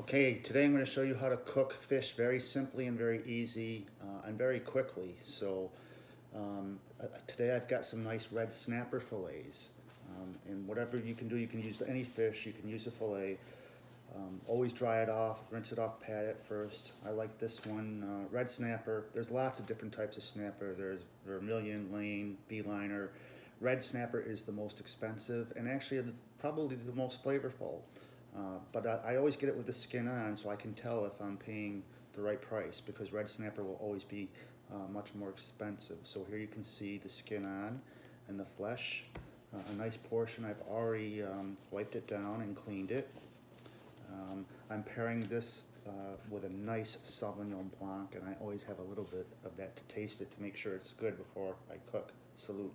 Okay, today I'm going to show you how to cook fish very simply and very easy uh, and very quickly. So um, uh, today I've got some nice red snapper fillets. Um, and whatever you can do, you can use any fish, you can use a fillet. Um, always dry it off, rinse it off, pat it first. I like this one, uh, red snapper. There's lots of different types of snapper. There's vermilion, lane, beeliner. Red snapper is the most expensive and actually probably the most flavorful. Uh, but I, I, always get it with the skin on so I can tell if I'm paying the right price because red snapper will always be uh, much more expensive. So here you can see the skin on and the flesh. Uh, a nice portion, I've already um, wiped it down and cleaned it. Um, I'm pairing this uh, with a nice Sauvignon Blanc and I always have a little bit of that to taste it to make sure it's good before I cook. Salute.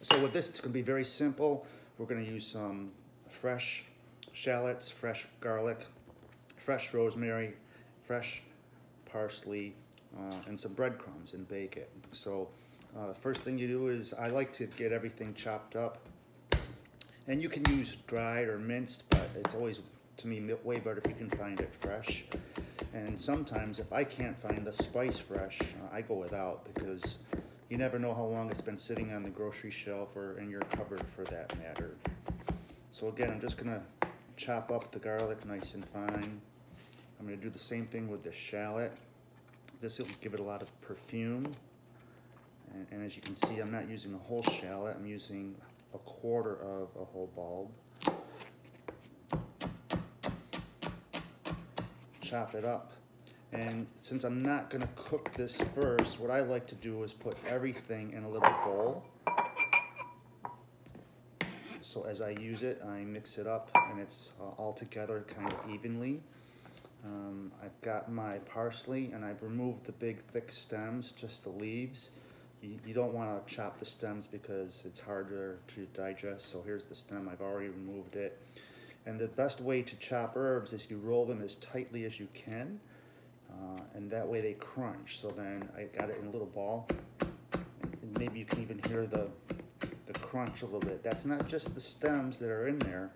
So with this, it's gonna be very simple. We're gonna use some fresh shallots, fresh garlic, fresh rosemary, fresh parsley, uh, and some breadcrumbs and bake it. So uh, the first thing you do is I like to get everything chopped up. And you can use dried or minced, but it's always, to me, way better if you can find it fresh. And sometimes if I can't find the spice fresh, uh, I go without because you never know how long it's been sitting on the grocery shelf or in your cupboard for that matter. So again, I'm just gonna chop up the garlic nice and fine. I'm gonna do the same thing with the shallot. This will give it a lot of perfume. And, and as you can see, I'm not using a whole shallot, I'm using a quarter of a whole bulb. Chop it up. And since I'm not gonna cook this first, what I like to do is put everything in a little bowl. So as I use it, I mix it up and it's uh, all together kind of evenly. Um, I've got my parsley and I've removed the big thick stems, just the leaves. You, you don't want to chop the stems because it's harder to digest. So here's the stem, I've already removed it. And the best way to chop herbs is you roll them as tightly as you can. Uh, and that way they crunch. So then I got it in a little ball. And maybe you can even hear the, the crunch a little bit. That's not just the stems that are in there,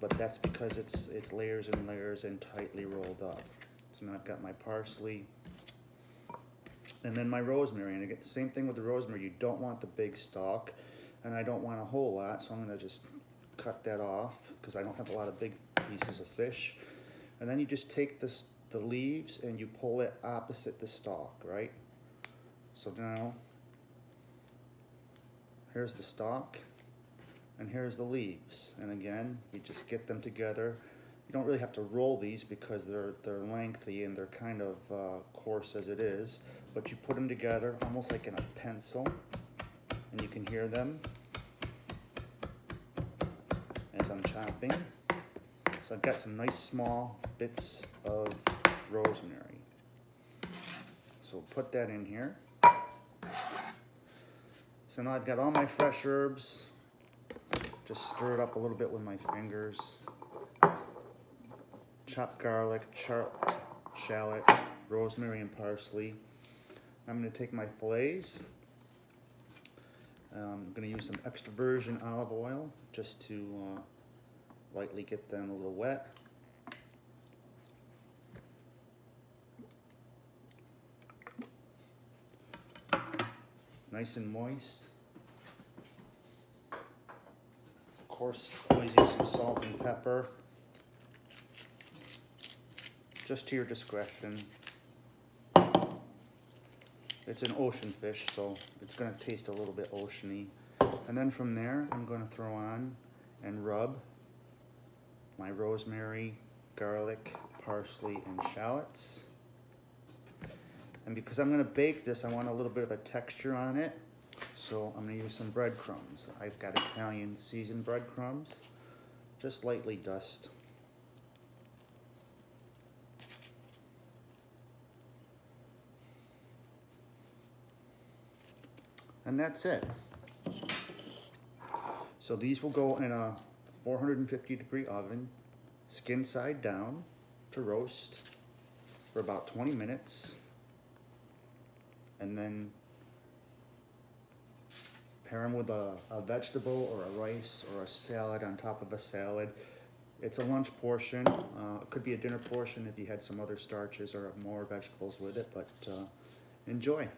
but that's because it's, it's layers and layers and tightly rolled up. So now I've got my parsley, and then my rosemary. And I get the same thing with the rosemary. You don't want the big stalk, and I don't want a whole lot, so I'm gonna just cut that off because I don't have a lot of big pieces of fish. And then you just take this, the leaves and you pull it opposite the stalk, right? So now, here's the stalk and here's the leaves. And again, you just get them together. You don't really have to roll these because they're, they're lengthy and they're kind of uh, coarse as it is, but you put them together almost like in a pencil and you can hear them as I'm chopping. So I've got some nice small bits of rosemary. So put that in here. So now I've got all my fresh herbs. Just stir it up a little bit with my fingers. Chopped garlic, chopped shallot, rosemary and parsley. I'm gonna take my fillets. Um, I'm gonna use some extra virgin olive oil just to uh, lightly get them a little wet. Nice and moist. Of course, always use some salt and pepper. Just to your discretion. It's an ocean fish, so it's gonna taste a little bit oceany. And then from there, I'm gonna throw on and rub my rosemary, garlic, parsley, and shallots. And because I'm gonna bake this, I want a little bit of a texture on it. So I'm gonna use some breadcrumbs. I've got Italian seasoned breadcrumbs, just lightly dust. And that's it. So these will go in a 450 degree oven, skin side down to roast for about 20 minutes. And then pair them with a, a vegetable or a rice or a salad on top of a salad. it's a lunch portion. Uh, it could be a dinner portion if you had some other starches or more vegetables with it, but uh, enjoy.